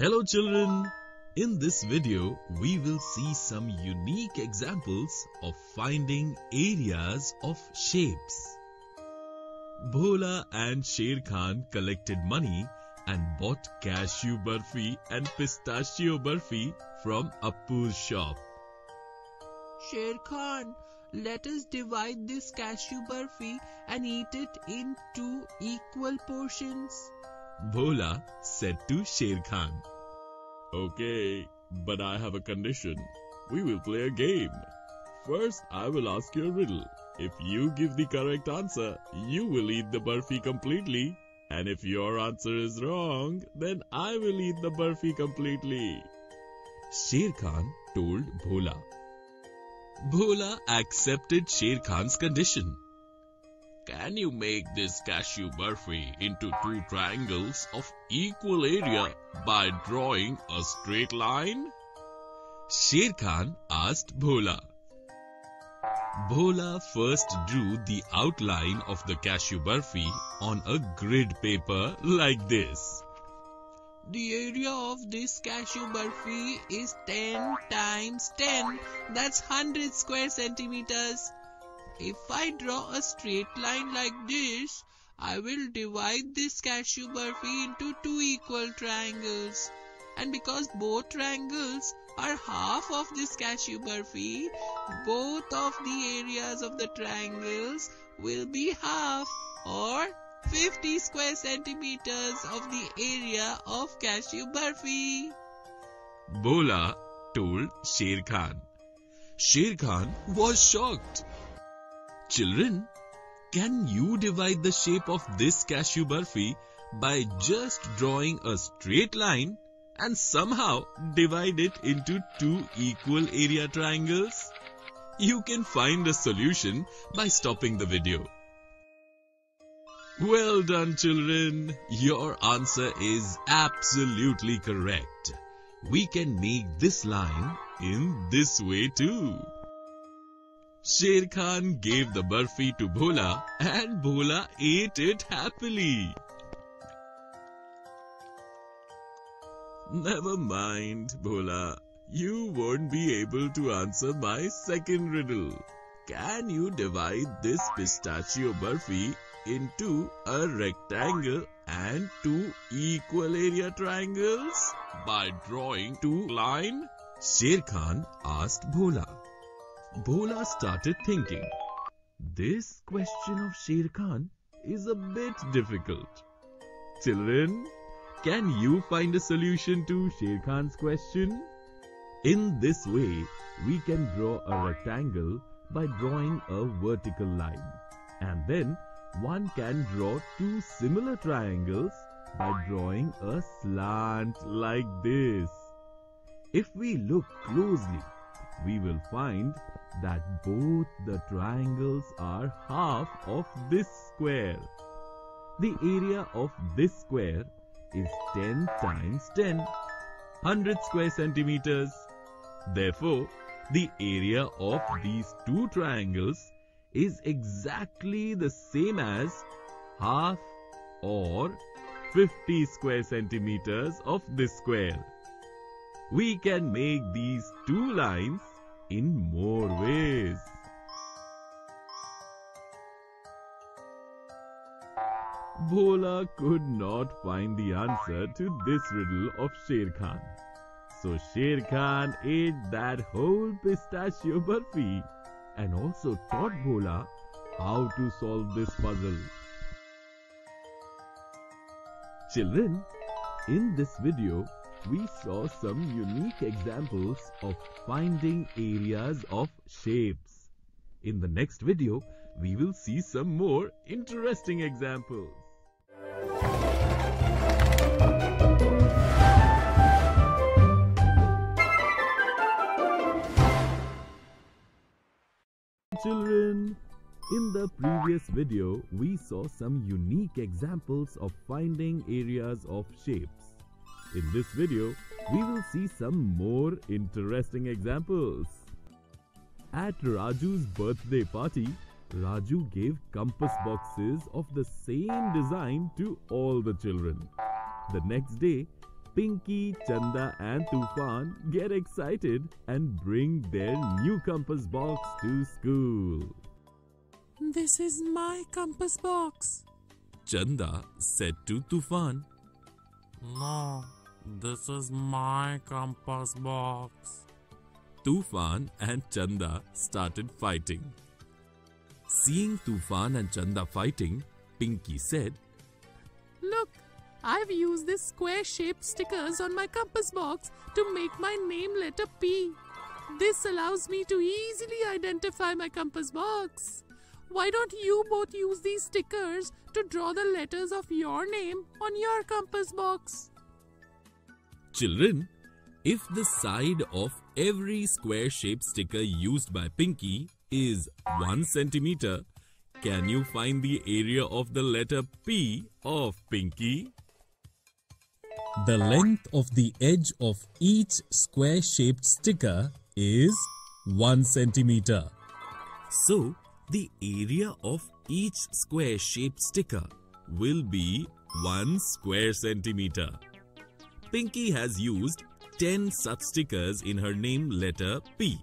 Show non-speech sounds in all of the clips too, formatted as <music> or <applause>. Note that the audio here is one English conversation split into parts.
Hello children! In this video, we will see some unique examples of finding areas of shapes. Bhola and Sher Khan collected money and bought cashew burfi and pistachio burfi from Appu's shop. Sher Khan, let us divide this cashew burfi and eat it in two equal portions. Bhola said to Sher Khan. Okay, but I have a condition. We will play a game. First, I will ask you a riddle. If you give the correct answer, you will eat the burfi completely. And if your answer is wrong, then I will eat the burfi completely. Sher Khan told Bhola. Bhola accepted Sher Khan's condition. Can you make this cashew burfi into two triangles of equal area by drawing a straight line? Sher Khan asked Bhola. Bhola first drew the outline of the cashew burfi on a grid paper like this. The area of this cashew burfi is 10 times 10. That's 100 square centimeters. If I draw a straight line like this, I will divide this cashew burfi into two equal triangles. And because both triangles are half of this cashew burfi, both of the areas of the triangles will be half or 50 square centimeters of the area of cashew burfi. Bhola told Sher Khan. Sher Khan was shocked. Children, can you divide the shape of this cashew burfi by just drawing a straight line and somehow divide it into two equal area triangles? You can find a solution by stopping the video. Well done children, your answer is absolutely correct. We can make this line in this way too. Sher Khan gave the burfi to Bhola and Bhola ate it happily. Never mind, Bhola. You won't be able to answer my second riddle. Can you divide this pistachio burfi into a rectangle and two equal area triangles by drawing two lines? Sher Khan asked Bhola. Bhola started thinking. This question of Sher Khan is a bit difficult. Children, can you find a solution to Sher Khan's question? In this way, we can draw a rectangle by drawing a vertical line. And then one can draw two similar triangles by drawing a slant like this. If we look closely, we will find that both the triangles are half of this square. The area of this square is 10 times 10, 100 square centimeters. Therefore, the area of these two triangles is exactly the same as half or 50 square centimeters of this square. We can make these two lines in more ways. Bhola could not find the answer to this riddle of Sher Khan. So Sher Khan ate that whole pistachio burfi and also taught Bhola how to solve this puzzle. Children, in this video, we saw some unique examples of finding areas of shapes. In the next video, we will see some more interesting examples. Children, in the previous video, we saw some unique examples of finding areas of shapes. In this video, we will see some more interesting examples. At Raju's birthday party, Raju gave compass boxes of the same design to all the children. The next day, Pinky, Chanda and Tufan get excited and bring their new compass box to school. This is my compass box. Chanda said to Tufan. No, this is my compass box. Tufan and Chanda started fighting. Seeing Tufan and Chanda fighting, Pinky said, Look, I've used this square shaped stickers on my compass box to make my name letter P. This allows me to easily identify my compass box. Why don't you both use these stickers to draw the letters of your name on your compass box? Children, if the side of every square shaped sticker used by Pinky is 1 centimeter, can you find the area of the letter P of Pinky? The length of the edge of each square shaped sticker is 1 centimeter. So, the area of each square shaped sticker will be 1 square centimeter. Pinky has used 10 such stickers in her name letter P.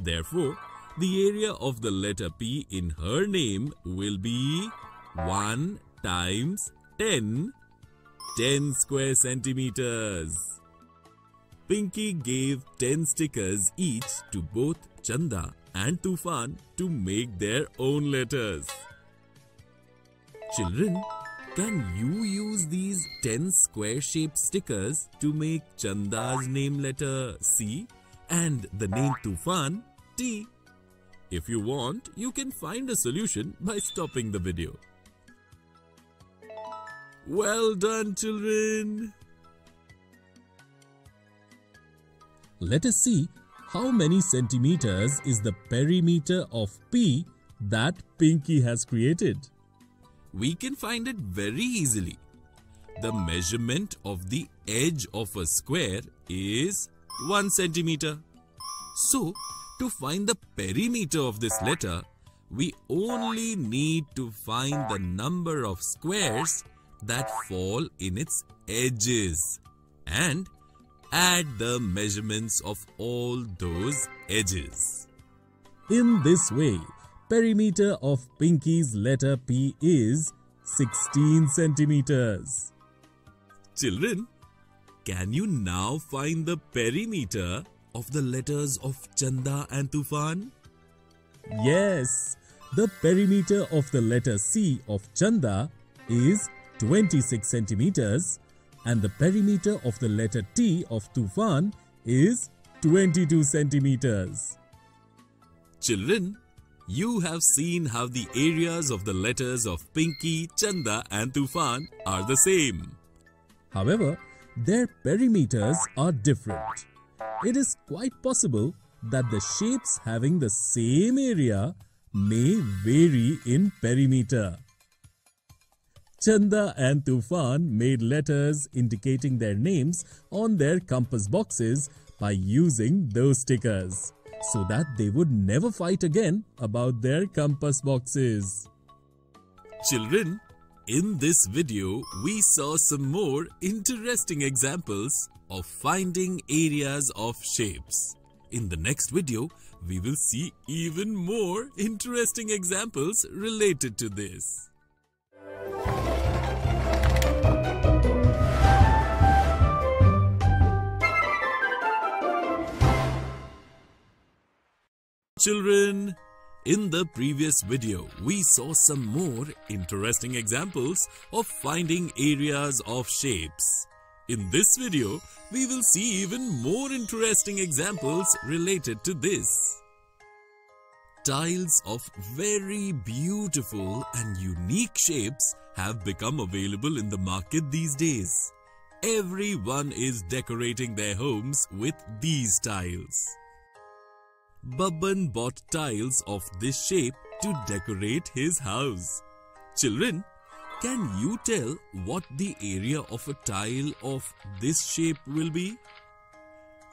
Therefore, the area of the letter P in her name will be 1 times 10, 10 square centimeters. Pinky gave 10 stickers each to both Chanda and Tufan to make their own letters. Children, can you use these 10 square shaped stickers to make Chanda's name letter C and the name Tufan T? If you want, you can find a solution by stopping the video. Well done, children! Let us see how many centimeters is the perimeter of P that Pinky has created. We can find it very easily. The measurement of the edge of a square is 1 centimeter. So, to find the perimeter of this letter, we only need to find the number of squares that fall in its edges and add the measurements of all those edges. In this way, perimeter of Pinky's letter P is 16 centimeters. Children, can you now find the perimeter of the letters of Chanda and Tufan? Yes, the perimeter of the letter C of Chanda is 26 centimeters and the perimeter of the letter T of Tufan is 22 centimeters. Children, you have seen how the areas of the letters of Pinky, Chanda and Tufan are the same. However, their perimeters are different. It is quite possible that the shapes having the same area may vary in perimeter. Chanda and Tufan made letters indicating their names on their compass boxes by using those stickers so that they would never fight again about their compass boxes. Children, in this video, we saw some more interesting examples of finding areas of shapes. In the next video, we will see even more interesting examples related to this. Children, in the previous video, we saw some more interesting examples of finding areas of shapes. In this video, we will see even more interesting examples related to this. Tiles of very beautiful and unique shapes have become available in the market these days. Everyone is decorating their homes with these tiles. Babban bought tiles of this shape to decorate his house. Children, can you tell what the area of a tile of this shape will be?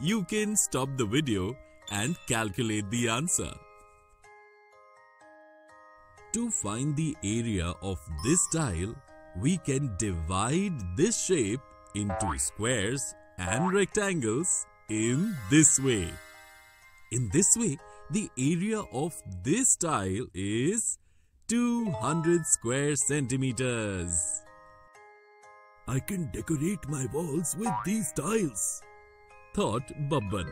You can stop the video and calculate the answer. To find the area of this tile, we can divide this shape into squares and rectangles in this way. In this way, the area of this tile is 200 square centimeters. I can decorate my walls with these tiles, thought Babban.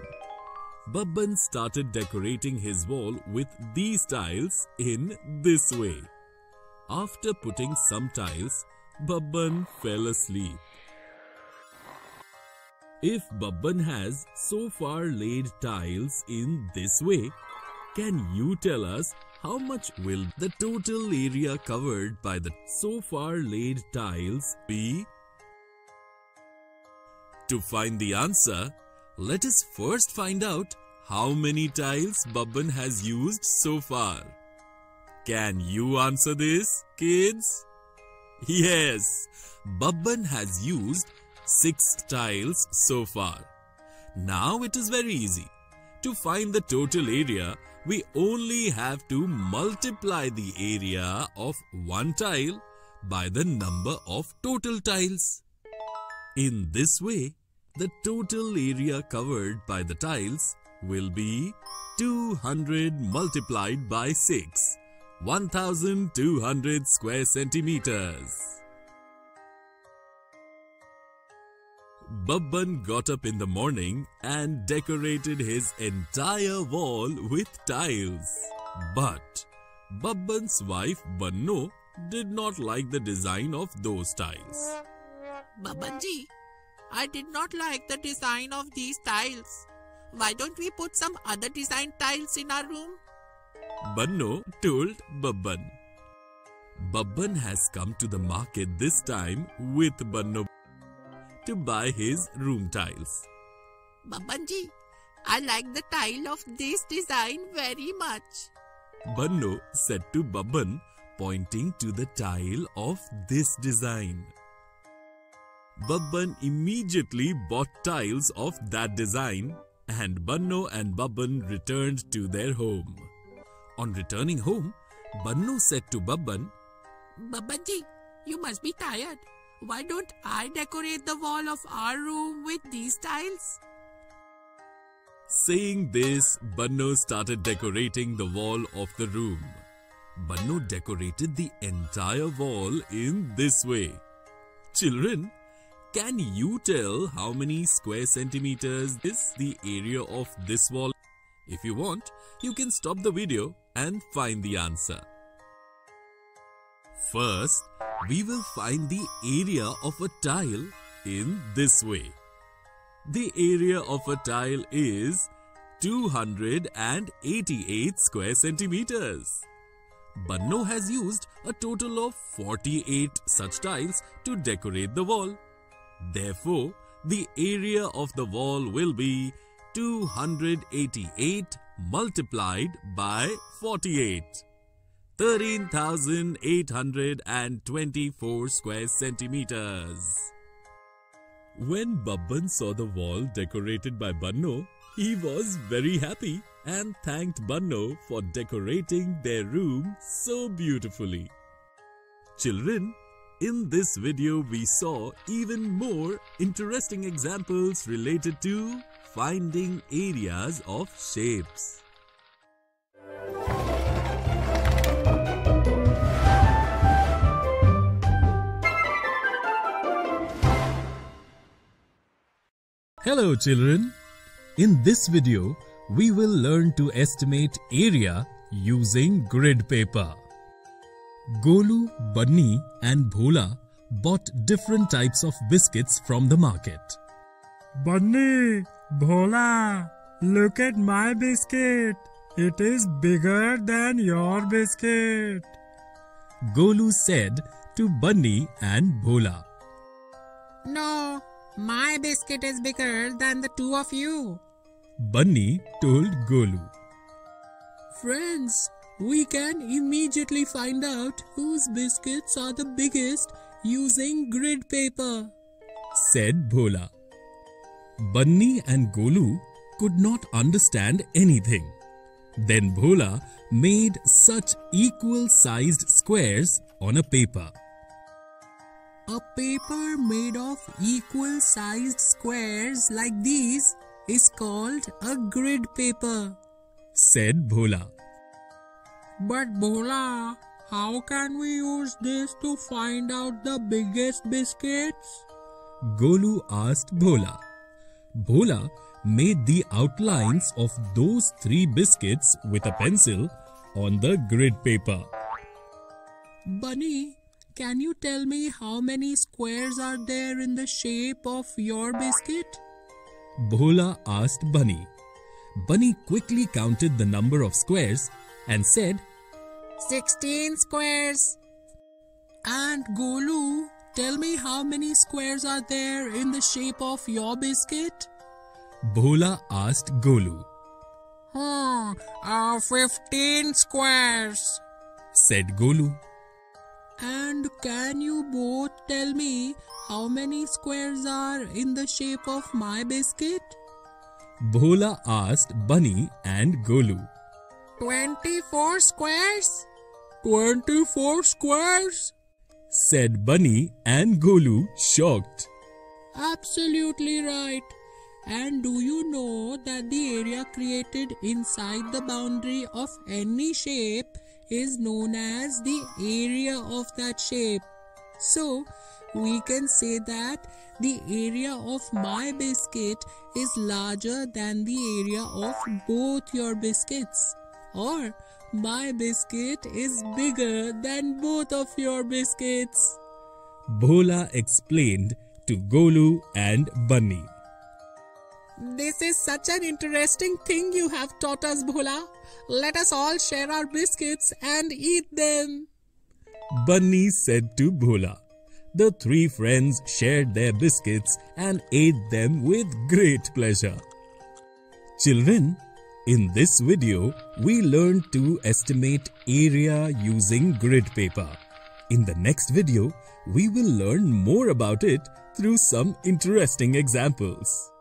Babban started decorating his wall with these tiles in this way. After putting some tiles, Babban fell asleep. If Babban has so far laid tiles in this way, can you tell us how much will the total area covered by the so far laid tiles be? To find the answer, let us first find out how many tiles Babban has used so far. Can you answer this, kids? Yes, Babban has used 6 tiles so far. Now it is very easy. To find the total area, we only have to multiply the area of one tile by the number of total tiles. In this way, the total area covered by the tiles will be 200 multiplied by 6, 1200 square centimeters. Babban got up in the morning and decorated his entire wall with tiles. But Babban's wife Banno did not like the design of those tiles. Babbanji, I did not like the design of these tiles. Why don't we put some other design tiles in our room? Banno told Babban. Babban has come to the market this time with Banno to buy his room tiles. Babbanji, I like the tile of this design very much. Banno said to Babban, pointing to the tile of this design. Babban immediately bought tiles of that design and Banno and Babban returned to their home. On returning home, Banno said to Babban, Babbanji, you must be tired. Why don't I decorate the wall of our room with these tiles? Saying this, Banno started decorating the wall of the room. Banno decorated the entire wall in this way. Children, can you tell how many square centimeters is the area of this wall? If you want, you can stop the video and find the answer. First, we will find the area of a tile in this way. The area of a tile is 288 square centimeters. Banno has used a total of 48 such tiles to decorate the wall. Therefore, the area of the wall will be 288 multiplied by 48. 13,824 square centimeters. When Babban saw the wall decorated by Banno, he was very happy and thanked Banno for decorating their room so beautifully. Children, in this video we saw even more interesting examples related to finding areas of shapes. Hello children! In this video, we will learn to estimate area using grid paper. Golu, Bunny and Bhola bought different types of biscuits from the market. Bunny, Bhola, look at my biscuit. It is bigger than your biscuit. Golu said to Bunny and Bhola. No, my biscuit is bigger than the two of you. Bunny told Golu. Friends, we can immediately find out whose biscuits are the biggest using grid paper. Said Bhola. Bunny and Golu could not understand anything. Then Bhola made such equal sized squares on a paper. A paper made of equal sized squares like these is called a grid paper. said Bhola. But Bhola, how can we use this to find out the biggest biscuits? Golu asked Bhola. Bhola made the outlines of those three biscuits with a pencil on the grid paper. Bunny, can you tell me how many squares are there in the shape of your biscuit? Bhola asked Bunny. Bunny quickly counted the number of squares and said, 16 squares. And Golu, tell me how many squares are there in the shape of your biscuit? Bhola asked Golu, Hmm, uh, 15 squares. said Golu. And can you both tell me how many squares are in the shape of my biscuit? Bhola asked Bunny and Golu. 24 squares? 24 squares? Said Bunny and Golu shocked. Absolutely right. And do you know that the area created inside the boundary of any shape is known as the area of that shape? So, we can say that the area of my biscuit is larger than the area of both your biscuits. Or, my biscuit is bigger than both of your biscuits. Bhola explained to Golu and Bunny. This is such an interesting thing you have taught us, Bhola. Let us all share our biscuits and eat them. Bunny said to Bhola. The three friends shared their biscuits and ate them with great pleasure. Children, in this video, we learned to estimate area using grid paper. In the next video, we will learn more about it through some interesting examples.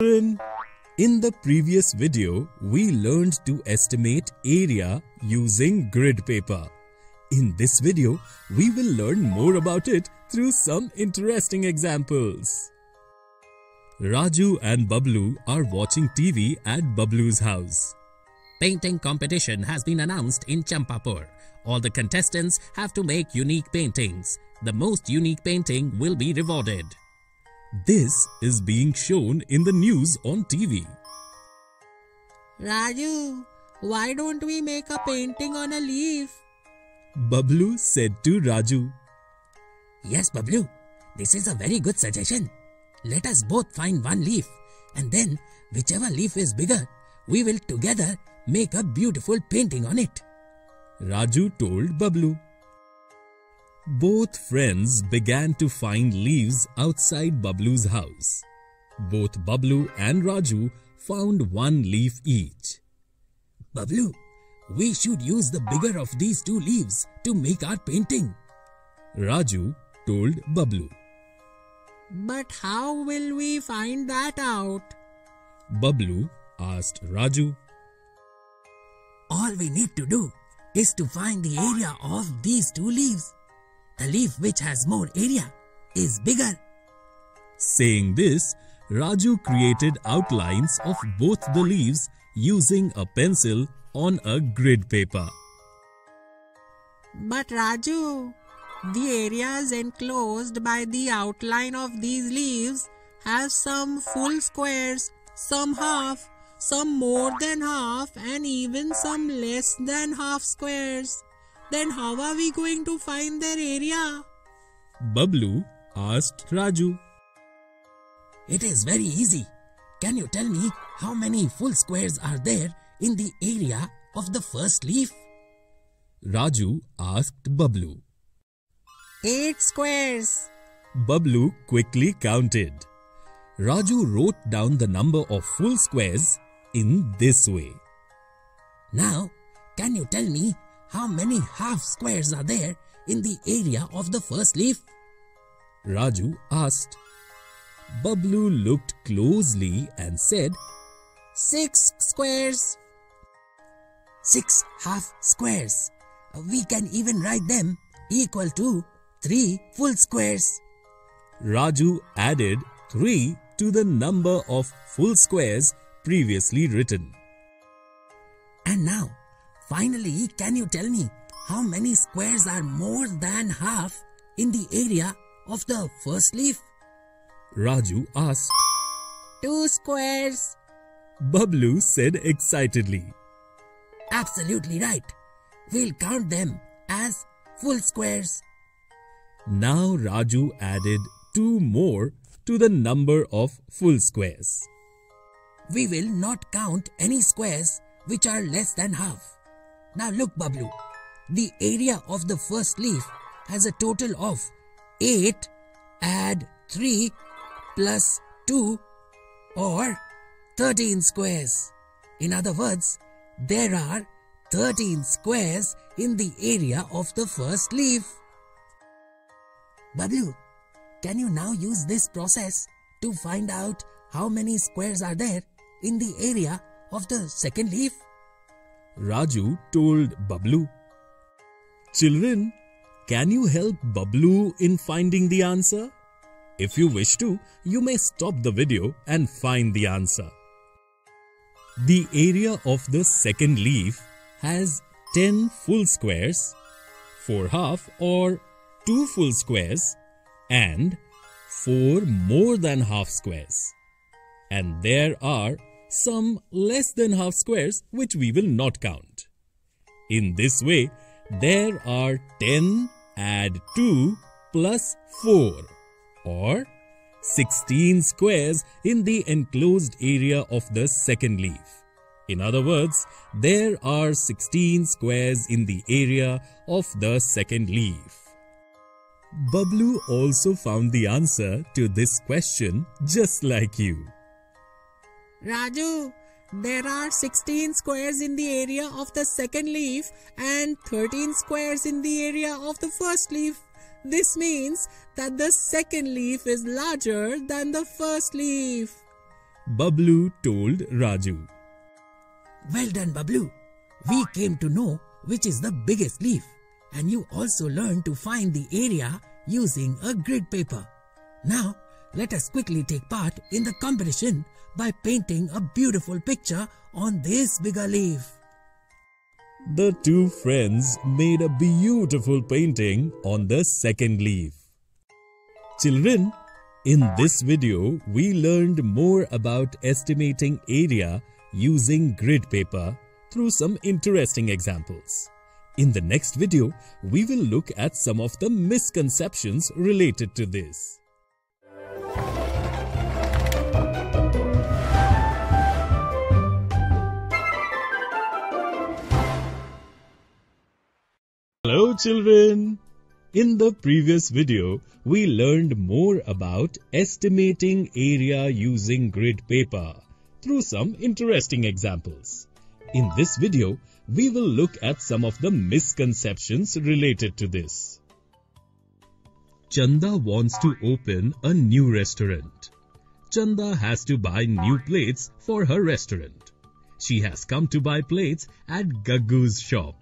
In the previous video, we learned to estimate area using grid paper. In this video, we will learn more about it through some interesting examples. Raju and Bablu are watching TV at Bablu's house. Painting competition has been announced in Champapur. All the contestants have to make unique paintings. The most unique painting will be rewarded. This is being shown in the news on TV. Raju, why don't we make a painting on a leaf? Bablu said to Raju. Yes, Bablu, this is a very good suggestion. Let us both find one leaf and then whichever leaf is bigger, we will together make a beautiful painting on it. Raju told Bablu. Both friends began to find leaves outside Bablu's house. Both Bablu and Raju found one leaf each. Bablu, we should use the bigger of these two leaves to make our painting. Raju told Bablu. But how will we find that out? Bablu asked Raju. All we need to do is to find the area of these two leaves. The leaf which has more area is bigger. Saying this, Raju created outlines of both the leaves using a pencil on a grid paper. But Raju, the areas enclosed by the outline of these leaves have some full squares, some half, some more than half, and even some less than half squares. Then how are we going to find their area? Bablu asked Raju. It is very easy. Can you tell me how many full squares are there in the area of the first leaf? Raju asked Bablu. Eight squares. Bablu quickly counted. Raju wrote down the number of full squares in this way. Now, can you tell me how many half squares are there in the area of the first leaf? Raju asked. Bablu looked closely and said, Six squares. Six half squares. We can even write them equal to three full squares. Raju added 3 to the number of full squares previously written. And now, finally, can you tell me how many squares are more than half in the area of the first leaf? Raju asked. Two squares. Bablu said excitedly. Absolutely right. We'll count them as full squares. Now Raju added two more to the number of full squares. We will not count any squares which are less than half. Now look, Bablu. The area of the first leaf has a total of 8 add 3 plus 2 or 13 squares. In other words, there are 13 squares in the area of the first leaf. Bablu, can you now use this process to find out how many squares are there in the area of the second leaf? Raju told Bablu. Children, can you help Bablu in finding the answer? If you wish to, you may stop the video and find the answer. The area of the second leaf has 10 full squares, 4 half or 2 full squares and 4 more than half squares. And there are some less than half squares which we will not count. In this way, there are 10 add 2 plus 4 or 16 squares in the enclosed area of the second leaf. In other words, there are 16 squares in the area of the second leaf. Bablu also found the answer to this question just like you. Raju, there are 16 squares in the area of the second leaf and 13 squares in the area of the first leaf. This means that the second leaf is larger than the first leaf. Bablu told Raju. Well done, Bablu. We came to know which is the biggest leaf and you also learned to find the area using a grid paper. Now, let us quickly take part in the competition by painting a beautiful picture on this bigger leaf. The two friends made a beautiful painting on the second leaf. Children, in this video, we learned more about estimating area using grid paper through some interesting examples. In the next video, we will look at some of the misconceptions related to this. Hello children! In the previous video, we learned more about estimating area using grid paper through some interesting examples. In this video, we will look at some of the misconceptions related to this. Chanda wants to open a new restaurant. Chanda has to buy new plates for her restaurant. She has come to buy plates at Gaggu's shop.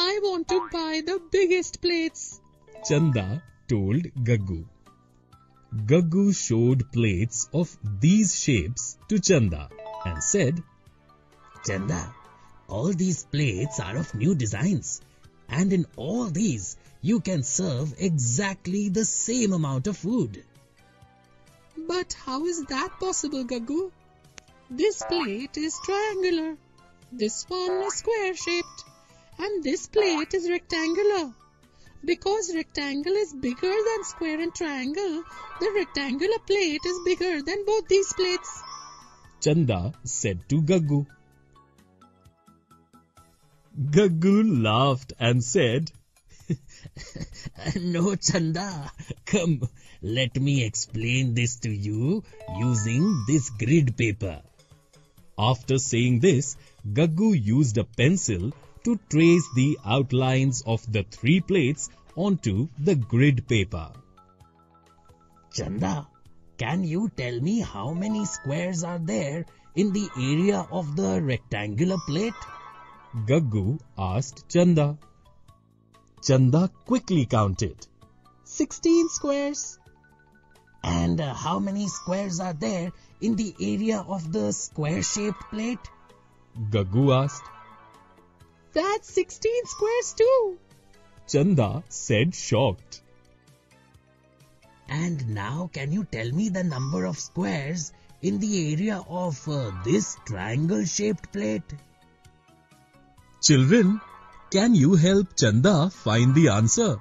I want to buy the biggest plates. Chanda told Gaggu. Gaggu showed plates of these shapes to Chanda and said, Chanda, all these plates are of new designs and in all these you can serve exactly the same amount of food. But how is that possible, Gaggu? This plate is triangular, this one is square shaped, and this plate is rectangular. Because rectangle is bigger than square and triangle, the rectangular plate is bigger than both these plates. Chanda said to Gaggu. Gaggu laughed and said, <laughs> no, Chanda. Come, let me explain this to you using this grid paper. After saying this, Gaggu used a pencil to trace the outlines of the three plates onto the grid paper. Chanda, can you tell me how many squares are there in the area of the rectangular plate? Gaggu asked Chanda. Chanda quickly counted. 16 squares. And uh, how many squares are there in the area of the square-shaped plate? Gaggu asked. That's 16 squares too. Chanda said shocked. And now can you tell me the number of squares in the area of uh, this triangle-shaped plate? Children, can you help Chanda find the answer?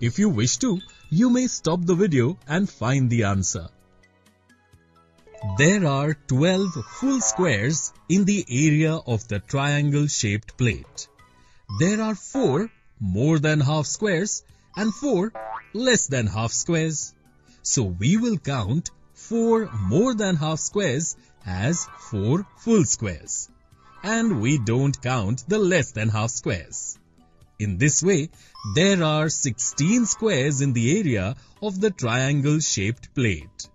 If you wish to, you may stop the video and find the answer. There are 12 full squares in the area of the triangle-shaped plate. There are 4 more than half squares and 4 less than half squares. So we will count 4 more than half squares as 4 full squares. And we don't count the less than half squares. In this way, there are 16 squares in the area of the triangle-shaped plate.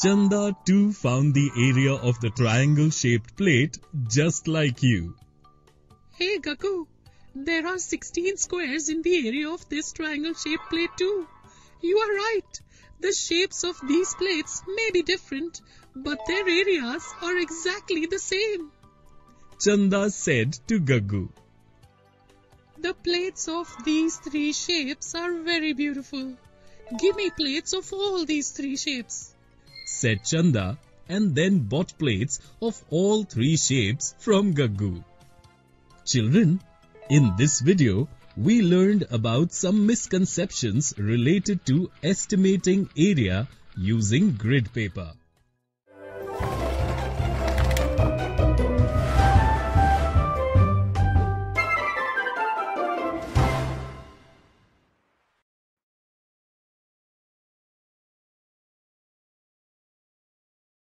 Chanda too found the area of the triangle-shaped plate just like you. Hey Gaggu, there are 16 squares in the area of this triangle-shaped plate too. You are right. The shapes of these plates may be different, but their areas are exactly the same. Chanda said to Gaggu. The plates of these three shapes are very beautiful. Give me plates of all these three shapes. Said Chanda and then bought plates of all three shapes from Gaggu. Children, in this video, we learned about some misconceptions related to estimating area using grid paper.